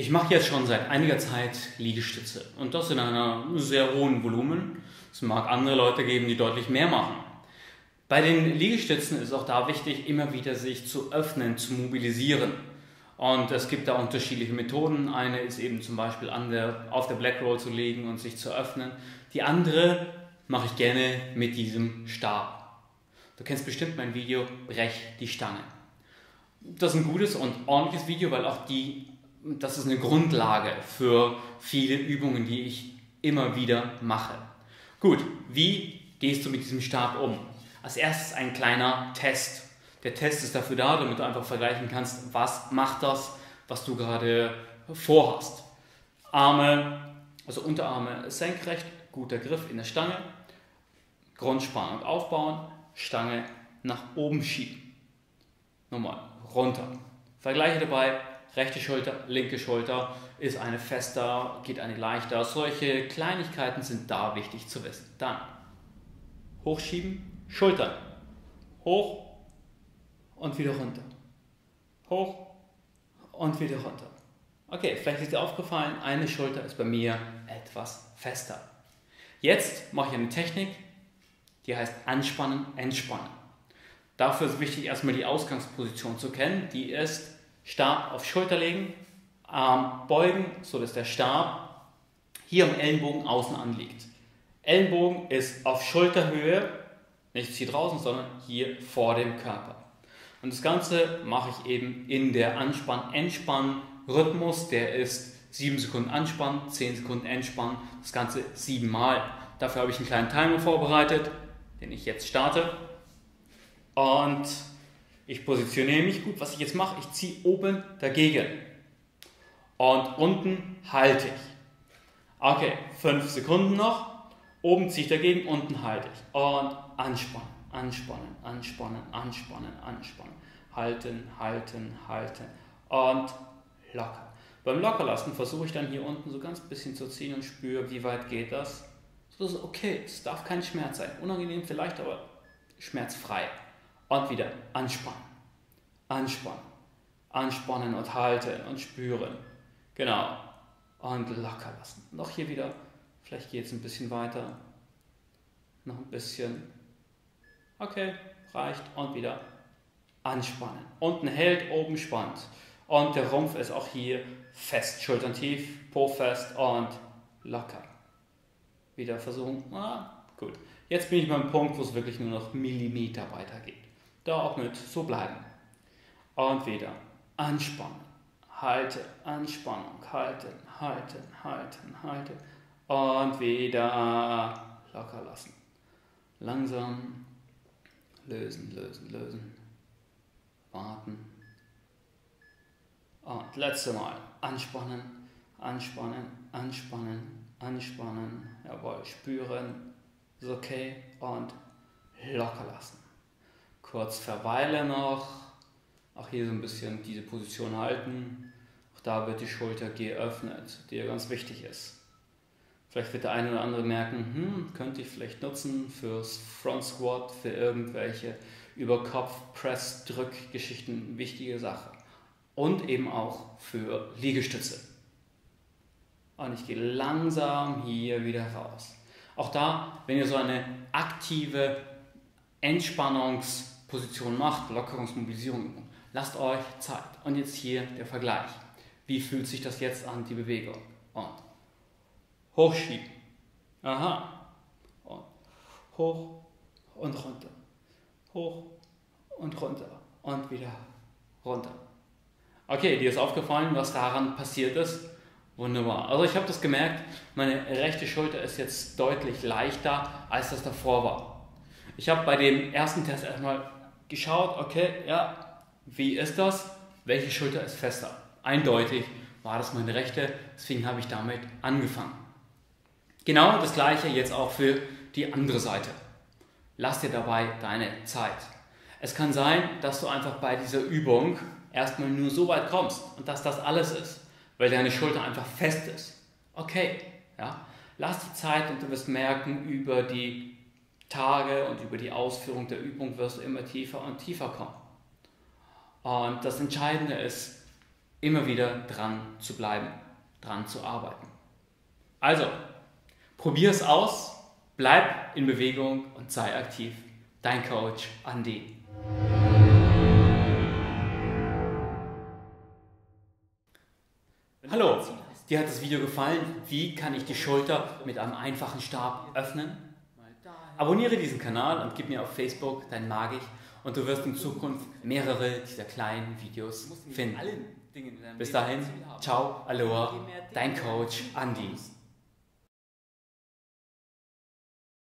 Ich mache jetzt schon seit einiger Zeit Liegestütze und das in einem sehr hohen Volumen. Es mag andere Leute geben, die deutlich mehr machen. Bei den Liegestützen ist auch da wichtig, immer wieder sich zu öffnen, zu mobilisieren. Und es gibt da unterschiedliche Methoden. Eine ist eben zum Beispiel der, auf der Black Roll zu legen und sich zu öffnen. Die andere mache ich gerne mit diesem Stab. Du kennst bestimmt mein Video Brech die Stange. Das ist ein gutes und ordentliches Video, weil auch die das ist eine Grundlage für viele Übungen, die ich immer wieder mache. Gut, wie gehst du mit diesem Stab um? Als erstes ein kleiner Test. Der Test ist dafür da, damit du einfach vergleichen kannst, was macht das, was du gerade vorhast. Arme, also Unterarme senkrecht, guter Griff in der Stange, Grundspannung aufbauen, Stange nach oben schieben. Nochmal runter. Vergleiche dabei rechte Schulter, linke Schulter, ist eine fester, geht eine leichter. Solche Kleinigkeiten sind da wichtig zu wissen. Dann hochschieben, Schultern, hoch und wieder runter. Hoch und wieder runter. Okay, vielleicht ist dir aufgefallen, eine Schulter ist bei mir etwas fester. Jetzt mache ich eine Technik, die heißt Anspannen, Entspannen. Dafür ist wichtig, erstmal die Ausgangsposition zu kennen. Die ist Stab auf Schulter legen, Arm beugen, sodass der Stab hier am Ellenbogen außen anliegt. Ellenbogen ist auf Schulterhöhe, nicht hier draußen, sondern hier vor dem Körper. Und das Ganze mache ich eben in der Anspann-Entspann-Rhythmus. Der ist 7 Sekunden Anspannen, 10 Sekunden Entspannen, das Ganze 7 Mal. Dafür habe ich einen kleinen Timer vorbereitet, den ich jetzt starte. Und ich positioniere mich gut. Was ich jetzt mache, ich ziehe oben dagegen. Und unten halte ich. Okay, 5 Sekunden noch. Oben ziehe ich dagegen, unten halte ich. Und anspannen, anspannen, anspannen, anspannen, anspannen. Halten, halten, halten. Und locker. Beim Lockerlassen versuche ich dann hier unten so ganz bisschen zu ziehen und spüre, wie weit geht das. Das ist okay, es darf kein Schmerz sein. Unangenehm vielleicht, aber schmerzfrei. Und wieder anspannen. Anspannen. Anspannen und halten und spüren. Genau. Und locker lassen. Noch hier wieder. Vielleicht geht es ein bisschen weiter. Noch ein bisschen. Okay, reicht. Und wieder anspannen. Unten hält, oben spannt. Und der Rumpf ist auch hier fest. Schultern tief, Po fest und locker. Wieder versuchen. Ah, gut. Jetzt bin ich beim Punkt, wo es wirklich nur noch Millimeter weitergeht da auch mit so bleiben. Und wieder. Anspannen, halte, Anspannung, halten, halten, halten, halten. Und wieder. Locker lassen. Langsam. Lösen, lösen, lösen, warten. Und letzte Mal. Anspannen, anspannen, anspannen, anspannen, jawohl, spüren, ist okay. Und locker lassen kurz verweilen noch, auch hier so ein bisschen diese Position halten. Auch da wird die Schulter geöffnet, die ja ganz wichtig ist. Vielleicht wird der eine oder andere merken, hm, könnte ich vielleicht nutzen fürs Front Squat, für irgendwelche Überkopf, Press, Drückgeschichten, wichtige Sache. Und eben auch für Liegestütze. Und ich gehe langsam hier wieder raus. Auch da, wenn ihr so eine aktive Entspannungs- Position macht, Lockerungsmobilisierung. Lasst euch Zeit. Und jetzt hier der Vergleich. Wie fühlt sich das jetzt an, die Bewegung? Und hochschieben. Aha. Und hoch und runter. Hoch und runter. Und wieder runter. Okay, dir ist aufgefallen, was daran passiert ist? Wunderbar. Also ich habe das gemerkt, meine rechte Schulter ist jetzt deutlich leichter, als das davor war. Ich habe bei dem ersten Test erstmal geschaut, okay, ja, wie ist das? Welche Schulter ist fester? Eindeutig war das meine rechte, deswegen habe ich damit angefangen. Genau das gleiche jetzt auch für die andere Seite. Lass dir dabei deine Zeit. Es kann sein, dass du einfach bei dieser Übung erstmal nur so weit kommst und dass das alles ist, weil deine Schulter einfach fest ist. Okay, ja, lass die Zeit und du wirst merken über die Tage und über die Ausführung der Übung wirst du immer tiefer und tiefer kommen. Und das Entscheidende ist, immer wieder dran zu bleiben, dran zu arbeiten. Also, probier es aus, bleib in Bewegung und sei aktiv. Dein Coach Andy. Hallo, dir hat das Video gefallen? Wie kann ich die Schulter mit einem einfachen Stab öffnen? Abonniere diesen Kanal und gib mir auf Facebook, dein mag ich, und du wirst in Zukunft mehrere dieser kleinen Videos finden. Bis dahin, ciao, aloha, dein Coach Andy.